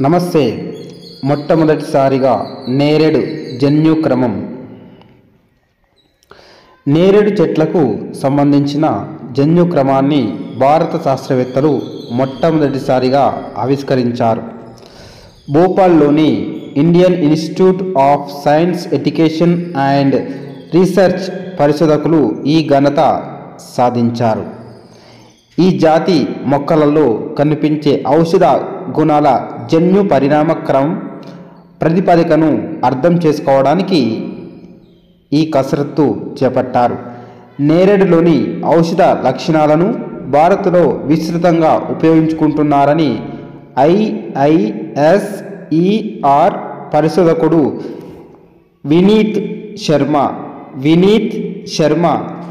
నమస్తే. మొట్టమొదటిసారిగా నేరేడు జన్యుక్రమం. నేరేడు చెట్లకు సంబంధించిన జన్యుక్రమాన్ని భారత శాస్త్రవేత్తలు మొట్టమొదటిసారిగా ఆవిష్కరించారు. భోపాల్లోని Indian Institute of Science Education and Research పరిశోధకులు ఈ ఘనత సాధించారు. ఈ జాతి మొక్కలలో కనిపించే ఔషధ గుణాల జన్యు పరిణామ క్రమం ప్రతిపదికను అర్థం చేసుకోవడానికి ఈ కసరత్తు చేపట్టారు. నేరేడులోని ఔషధ లక్షణాలను భారత్లో విస్తృతంగా ఉపయోగించుకుంటున్నారని ఐఐఎస్ఈఆర్ పరిశోధకుడు వినీత్ శర్మ వినీత్ శర్మ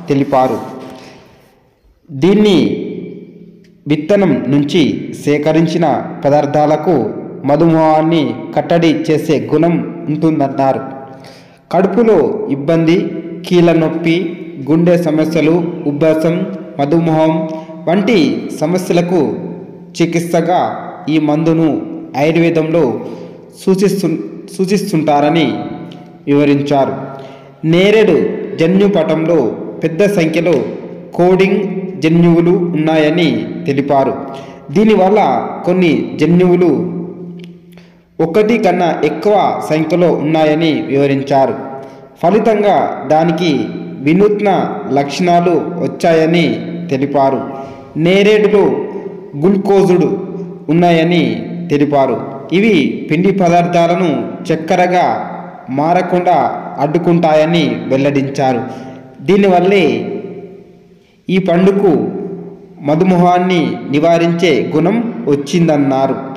తెలిపారు. దీన్ని విత్తనం నుంచి సేకరించిన పదార్థాలకు మధుమేహాన్ని కట్టడి చేసే గుణం ఉంటుందన్నారు. కడుపులో ఇబ్బంది కీళ్ళ నొప్పి గుండె సమస్యలు ఉబ్బసం మధుమేహం వంటి సమస్యలకు చికిత్సగా ఈ మందును ఆయుర్వేదంలో సూచిస్తు సూచిస్తుంటారని వివరించారు. నేరేడు జన్యుపటంలో పెద్ద సంఖ్యలో కోడింగ్ జన్యువులు ఉన్నాయని తెలిపారు. దీనివల్ల కొన్ని జన్యువులు ఒకటి కన్నా ఎక్కువ సంఖ్యలో ఉన్నాయని వివరించారు. ఫలితంగా దానికి వినూత్న లక్షణాలు వచ్చాయని తెలిపారు. నేరేడులు గ్లూకోజుడు ఉన్నాయని తెలిపారు. ఇవి పిండి పదార్థాలను చక్కెరగా మారకుండా అడ్డుకుంటాయని వెల్లడించారు. దీనివల్లే ఈ పండుకు మధుమేహాన్ని నివారించే గుణం వచ్చిందన్నారు.